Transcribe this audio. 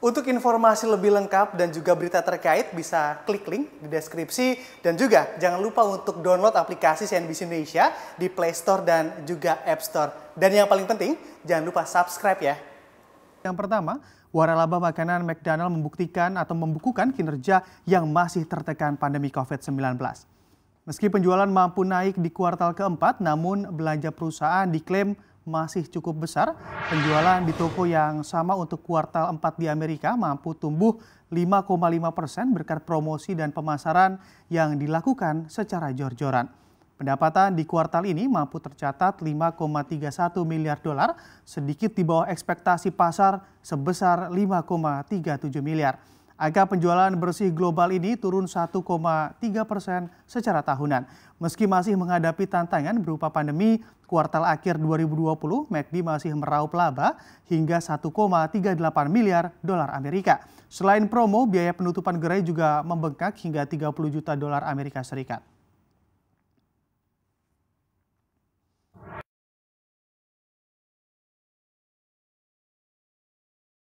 Untuk informasi lebih lengkap dan juga berita terkait bisa klik link di deskripsi dan juga jangan lupa untuk download aplikasi CNBC Indonesia di Play Store dan juga App Store. Dan yang paling penting jangan lupa subscribe ya. Yang pertama, waralaba makanan McDonald membuktikan atau membukukan kinerja yang masih tertekan pandemi COVID-19. Meski penjualan mampu naik di kuartal keempat, namun belanja perusahaan diklaim masih cukup besar. Penjualan di toko yang sama untuk kuartal 4 di Amerika mampu tumbuh 5,5 persen berkat promosi dan pemasaran yang dilakukan secara jor-joran. Pendapatan di kuartal ini mampu tercatat 5,31 miliar dolar, sedikit di bawah ekspektasi pasar sebesar 5,37 miliar. Angka penjualan bersih global ini turun 1,3 persen secara tahunan. Meski masih menghadapi tantangan berupa pandemi, kuartal akhir 2020 McD masih meraup laba hingga 1,38 miliar dolar Amerika. Selain promo, biaya penutupan gerai juga membengkak hingga 30 juta dolar Amerika Serikat.